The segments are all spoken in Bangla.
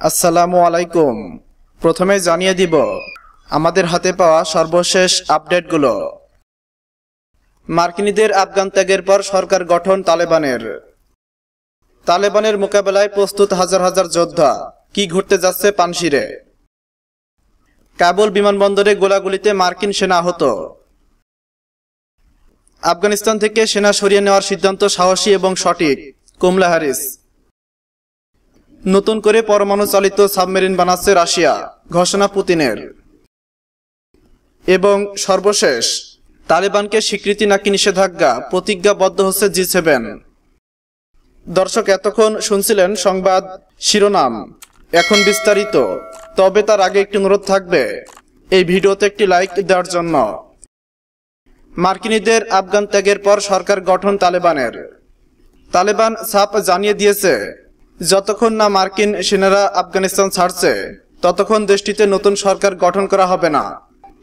আসসালামু আলাইকুম। প্রথমে জানিয়ে দিব, আমাদের হাতে পাওয়া সর্বশেষ আপডেটগুলো। মার্কিনীদের আফগান ত্যাগের পর সরকার গঠন তালেবানের। তালেবানের মোকাবেলায় প্রস্তুত হাজার হাজার যোদ্ধা। কি ঘটতে যাচ্ছে পানশিরে? কাবুল বিমানবন্দরে গোলাগুলিতে মার্কিন সেনা আহত। আফগানিস্তান থেকে সেনা সরিয়ে নেওয়ার সিদ্ধান্ত সাহসী এবং সঠিক, কমলা হ্যারিস। নতুন করে পরমাণু চালিত সাবমেরিন বানাচ্ছে রাশিয়া, ঘোষণা পুতিনের। এবং সর্বশেষ, তালেবানকে স্বীকৃতি নাকি নিষেধাজ্ঞা, প্রতিজ্ঞাবদ্ধ হচ্ছে জি সেভেন। দর্শক, এতক্ষণ শুনছিলেন সংবাদ শিরোনাম। এখন বিস্তারিত। তবে তার আগে একটি অনুরোধ থাকবে। এই ভিডিওতে একটি লাইক দেওয়ার জন্য। মার্কিনীদের আফগান ত্যাগের পর সরকার গঠন তালেবানের। তালেবান সাপ জানিয়ে দিয়েছে যতক্ষণ না মার্কিন সেনারা আফগানিস্তান ছাড়ছে, ততক্ষণ দেশটিতে নতুন সরকার গঠন করা হবে না।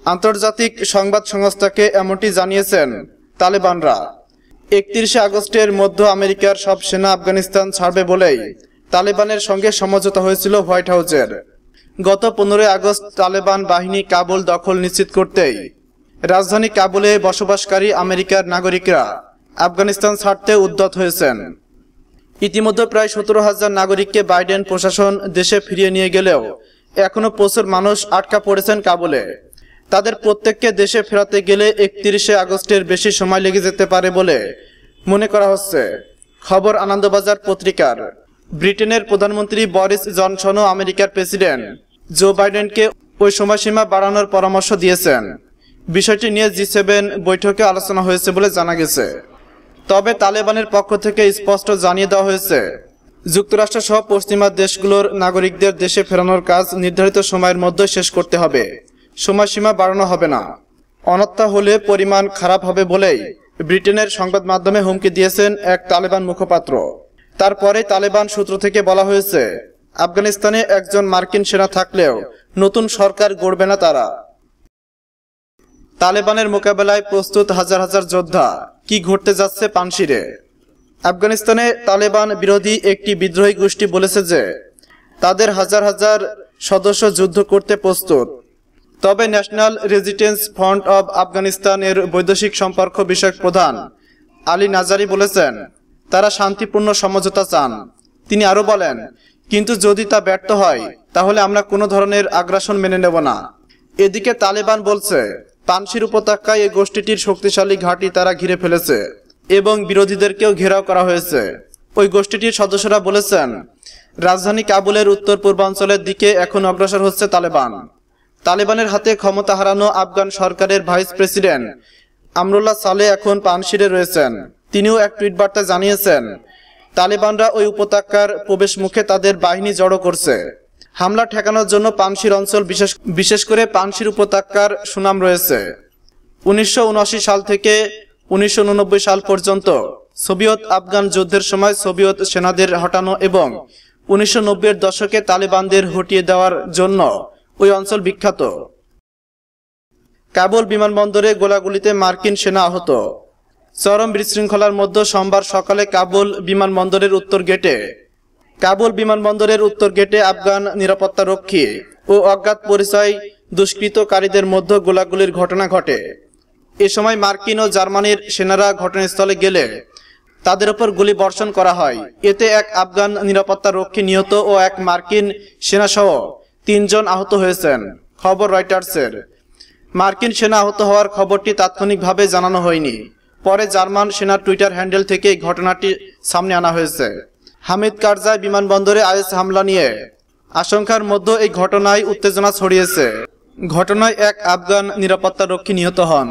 আন্তর্জাতিক সংবাদ সংস্থাকে এমনটি জানিয়েছেন তালেবানরা। একত্রিশে আগস্টের মধ্য আমেরিকার সব সেনা আফগানিস্তান ছাড়বে বলেই তালেবানের সঙ্গে সমঝোতা হয়েছিল হোয়াইট হাউসের। গত পনেরোই আগস্ট তালেবান বাহিনী কাবুল দখল নিশ্চিত করতেই রাজধানী কাবুলে বসবাসকারী আমেরিকার নাগরিকরা আফগানিস্তান ছাড়তে উদ্যত হয়েছেন। ইতিমধ্যে প্রায় সতেরো হাজার নাগরিককে বাইডেন প্রশাসন দেশে ফিরিয়ে নিয়ে গেলেও এখনও প্রচুর মানুষ আটকা পড়েছেন কাবুলে। তাদের প্রত্যেককে দেশে ফেরাতে গেলে একত্রিশে আগস্টের বেশি সময় লেগে যেতে পারে বলে মনে করা হচ্ছে। খবর আনন্দবাজার পত্রিকার। ব্রিটেনের প্রধানমন্ত্রী বরিস জনসনও আমেরিকার প্রেসিডেন্ট। জো বাইডেনকে ওই সময়সীমা বাড়ানোর পরামর্শ দিয়েছেন। বিষয়টি নিয়ে জি সেভেন বৈঠকে আলোচনা হয়েছে বলে জানা গেছে। তবে তালেবানের পক্ষ থেকে স্পষ্ট জানিয়ে দেওয়া হয়েছে, যুক্তরাষ্ট্র সহ পশ্চিমা দেশগুলোর নাগরিকদের দেশে ফেরানোর কাজ নির্ধারিত সময়ের মধ্যে শেষ করতে হবে। সময়সীমা বাড়ানো হবে না। অনত্যা হলে পরিমাণ খারাপ হবে বলেই ব্রিটেনের সংবাদ মাধ্যমে হুমকি দিয়েছেন এক তালেবান মুখপাত্র। তারপরে তালেবান সূত্র থেকে বলা হয়েছে, আফগানিস্তানে একজন মার্কিন সেনা থাকলেও নতুন সরকার গড়বে না তারা। তালেবানের মোকাবেলায় প্রস্তুত হাজার হাজার যোদ্ধা। কি ঘটতে যাচ্ছে পানশিরে? আফগানিস্তানে তালেবান বিরোধী একটি বিদ্রোহী গোষ্ঠী বলেছে যে, তাদের হাজার হাজার সদস্য যুদ্ধ করতে প্রস্তুত। তবে ন্যাশনাল রেজিটেন্স ফ্রন্ট অব আফগানিস্তানের বৈদেশিক সম্পর্ক বিষয়ক প্রধান আলী নাজারি বলেছেন, তারা শান্তিপূর্ণ সমঝোতা চান। তিনি আরও বলেন, কিন্তু যদি তা ব্যর্থ হয়, তাহলে আমরা কোনো ধরনের আগ্রাসন মেনে নেব না। এদিকে তালেবান বলছে পানশির উপত্যকায় এই গোষ্ঠীটির শক্তিশালী ঘাঁটি তারা ঘিরে ফেলেছে এবং বিরোধীদেরকেও ঘেরাও করা হয়েছে। ওই গোষ্ঠীটির সদস্যরা বলেছেন, রাজধানী কাবুলের উত্তর পূর্বাঞ্চলের দিকে এখন অগ্রসর হচ্ছে তালেবান। তালেবানের হাতে ক্ষমতা হারানো আফগান সরকারের ভাইস প্রেসিডেন্ট আমরুল্লাহ সালে এখন পানশিরে রয়েছেন। তিনিও এক টুইট বার্তায় জানিয়েছেন, তালেবানরা ওই উপত্যকার প্রবেশ মুখে তাদের বাহিনী জড়ো করছে। হামলা ঠেকানোর জন্য পানশির অঞ্চল বিশেষ বিশেষ করে পানশির উপত্যকার সুনাম রয়েছে। উনিশশো উনআশি সাল থেকে উনিশশো সাল পর্যন্ত সোভিয়ত আফগান যুদ্ধের সময় সোভিয়ত সেনাদের হটানো এবং উনিশশো এর দশকে তালেবানদের হটিয়ে দেওয়ার জন্য ওই অঞ্চল বিখ্যাত। কাবুল বিমানবন্দরে গোলাগুলিতে মার্কিন সেনা আহত। চরম বিশৃঙ্খলার মধ্যে সোমবার সকালে কাবুল বিমানবন্দরের উত্তর গেটে কাবুল বিমানবন্দরের উত্তর গেটে আফগান নিরাপত্তা রক্ষী ও অজ্ঞাত পরিচয় দুষ্কৃতকারীদের মধ্যে গোলাগুলির ঘটনা ঘটে। এ সময় মার্কিন ও জার্মানির সেনারা ঘটনাস্থলে গেলে তাদের উপর গুলি বর্ষণ করা হয়। এতে এক আফগান নিরাপত্তা রক্ষী নিহত ও এক মার্কিন সেনাসহ তিনজন আহত হয়েছেন, খবর রয়টার্সের। মার্কিন সেনা আহত হওয়ার খবরটি তাৎক্ষণিকভাবে জানানো হয়নি। পরে জার্মান সেনার টুইটার হ্যান্ডেল থেকে এই ঘটনাটি সামনে আনা হয়েছে। হামিদ কারজাই বিমানবন্দরে আইএস হামলা নিয়ে আশঙ্কার মধ্যে এই ঘটনায় উত্তেজনা ছড়িয়েছে। ঘটনায় এক আফগান নিরাপত্তা রক্ষী নিহত হন।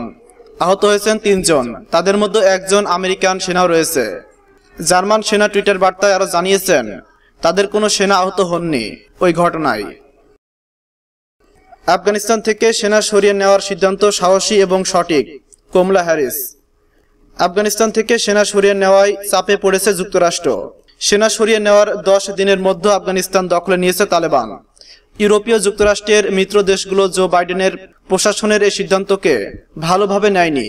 আহত হয়েছেন তিনজন। তাদের মধ্যে একজন আমেরিকান সেনাও রয়েছে। জার্মান সেনা টুইটার বার্তায় আরও জানিয়েছেন, তাদের কোনো সেনা আহত হননি ওই ঘটনায়। আফগানিস্তান থেকে সেনা সরিয়ে নেওয়ার সিদ্ধান্ত সাহসী এবং সঠিক, কমলা হ্যারিস। আফগানিস্তান থেকে সেনা সরিয়ে নেওয়ায় চাপে পড়েছে যুক্তরাষ্ট্র। সেনা সরিয়ে নেওয়ার দশ দিনের মধ্যে আফগানিস্তান দখলে নিয়েছে তালেবান। ইউরোপীয় যুক্তরাষ্ট্রের মিত্র দেশগুলো জো বাইডেনের প্রশাসনের এই সিদ্ধান্তকে ভালোভাবে নেয়নি।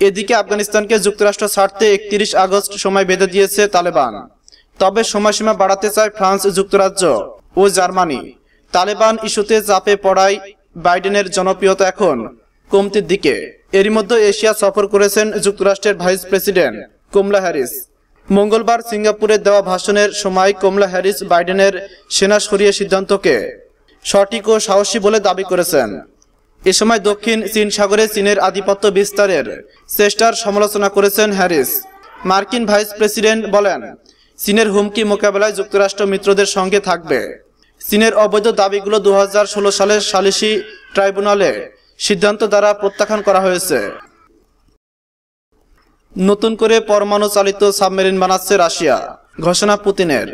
এদিকে আফগানিস্তানকে যুক্তরাষ্ট্র ছাড়তে একত্রিশ আগস্ট সময় বেঁধে দিয়েছে তালেবান। তবে সময়সীমা বাড়াতে চায় ফ্রান্স যুক্তরাজ্য ও জার্মানি। তালেবান ইস্যুতে চাপে পড়ায় বাইডেনের জনপ্রিয়তা এখন কমতির দিকে। এরই মধ্যে এশিয়া সফর করেছেন যুক্তরাষ্ট্রের ভাইস প্রেসিডেন্ট কমলা হ্যারিস। মঙ্গলবার সিঙ্গাপুরে দেওয়া ভাষণের সময় কমলা হ্যারিস বাইডেনের সেনা সরিয়ে সিদ্ধান্তকে সঠিক ও সাহসী বলে দাবি করেছেন। এ সময় দক্ষিণ চীন সাগরে চীনের আধিপত্য বিস্তারের চেষ্টার সমালোচনা করেছেন হ্যারিস। মার্কিন ভাইস প্রেসিডেন্ট বলেন, চীনের হুমকি মোকাবেলায় যুক্তরাষ্ট্র মিত্রদের সঙ্গে থাকবে। চীনের অবৈধ দাবিগুলো দু হাজার ষোলো সালের সালিসি ট্রাইব্যুনালে সিদ্ধান্ত দ্বারা প্রত্যাখ্যান করা হয়েছে। নতুন করে পরমাণু চালিত সাবমেরিন বানাচ্ছে রাশিয়া, ঘোষণা পুতিনের।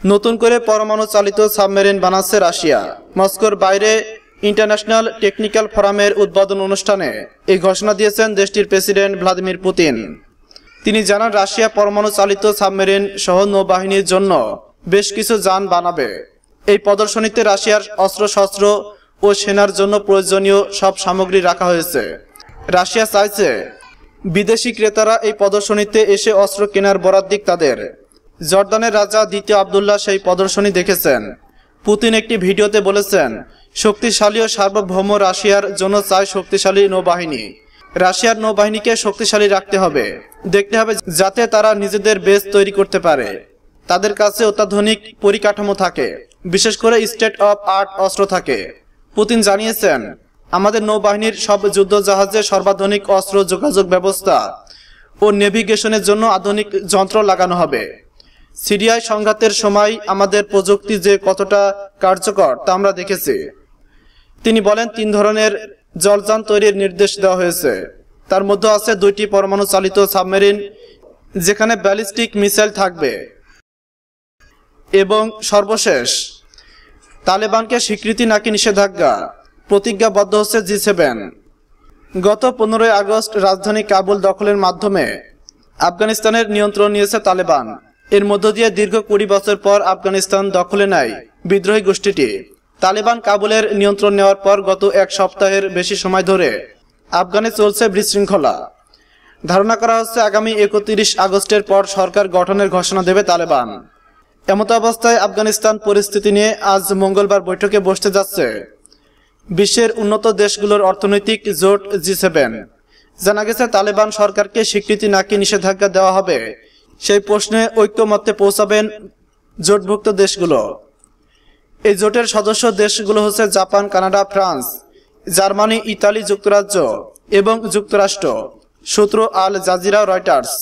নতুন করে পরমাণু চালিত সাবমেরিন বানাচ্ছে রাশিয়া, মস্কোর বাইরে ইন্টারন্যাশনাল টেকনিক্যাল ফোরামের উদ্বোধন অনুষ্ঠানে এই ঘোষণা দিয়েছেন দেশটির প্রেসিডেন্ট ভ্লাদিমির পুতিন। তিনি জানান, রাশিয়া পরমাণু চালিত সাবমেরিন সহ নৌবাহিনীর জন্য বেশ কিছু যান বানাবে। এই প্রদর্শনীতে রাশিয়ার অস্ত্রশস্ত্র ও সেনার জন্য প্রয়োজনীয় সব সামগ্রী রাখা হয়েছে। রাশিয়া চাইছে বিদেশি ক্রেতারা এই প্রদর্শনীতে এসে অস্ত্র কেনার বরাদ দিক তাদের। জর্দানের রাজা দ্বিতীয় আবদুল্লাহ সেই প্রদর্শনী দেখেছেন। পুতিন একটি ভিডিওতে বলেছেন, শক্তিশালী ও সার্বভৌম রাশিয়ার জন্য চায় শক্তিশালী নৌবাহিনী। রাশিয়ার নৌবাহিনীকে শক্তিশালী রাখতে হবে। দেখতে হবে যাতে তারা নিজেদের বেস তৈরি করতে পারে। তাদের কাছে অত্যাধুনিক পরিকাঠামো থাকে। বিশেষ করে স্টেট অফ আর্ট অস্ত্র থাকে। পুতিন জানিয়েছেন আমাদের নৌবাহিনীর সব যুদ্ধ জাহাজে সর্বাধুনিক অস্ত্র যোগাযোগ ব্যবস্থা ও নেভিগেশনের জন্য আধুনিক যন্ত্র লাগানো হবে। সিরিয়ায় সংঘাতের সময় আমাদের প্রযুক্তি যে কতটা কার্যকর তা আমরা দেখেছি। তিনি বলেন, তিন ধরনের জলযান তৈরির নির্দেশ দেওয়া হয়েছে। তার মধ্যে আছে দুইটি পরমাণু চালিত সাবমেরিন, যেখানে ব্যালিস্টিক মিসাইল থাকবে এবং সর্বশেষ, তালেবানকে স্বীকৃতি নাকি নিষেধাজ্ঞা। প্রতিজ্ঞাবদ্ধ হচ্ছে জি সেভেন। গত পনেরোই আগস্ট রাজধানী কাবুল দখলের মাধ্যমে আফগানিস্তানের নিয়ন্ত্রণ নিয়েছে তালেবান। এর মধ্য দিয়ে দীর্ঘ কুড়ি বছর পর আফগানিস্তান দখলে নেয় বিদ্রোহী গোষ্ঠীটি। তালেবান কাবুলের নিয়ন্ত্রণ নেওয়ার পর গত এক সপ্তাহের বেশি সময় ধরে আফগানে চলছে বিশৃঙ্খলা। ধারণা করা হচ্ছে আগামী একত্রিশ আগস্টের পর সরকার গঠনের ঘোষণা দেবে তালেবান। এমত অবস্থায় আফগানিস্তান পরিস্থিতি নিয়ে আজ মঙ্গলবার বৈঠকে বসতে যাচ্ছে। বিশ্বের উন্নত দেশগুলোর অর্থনৈতিক জোট জি সেভেন। জানা গেছে, তালেবান সরকারকে স্বীকৃতি নাকি নিষেধাজ্ঞা দেওয়া হবে, সেই প্রশ্নে ঐক্যমত্যে পৌঁছাবেন জোটভুক্ত দেশগুলো। এই জোটের সদস্য দেশগুলো হচ্ছে Japan, Canada, France, Germany, Italy যুক্তরাজ্য এবং যুক্তরাষ্ট্র, সূত্র আল জাজিরা রয়টার্স।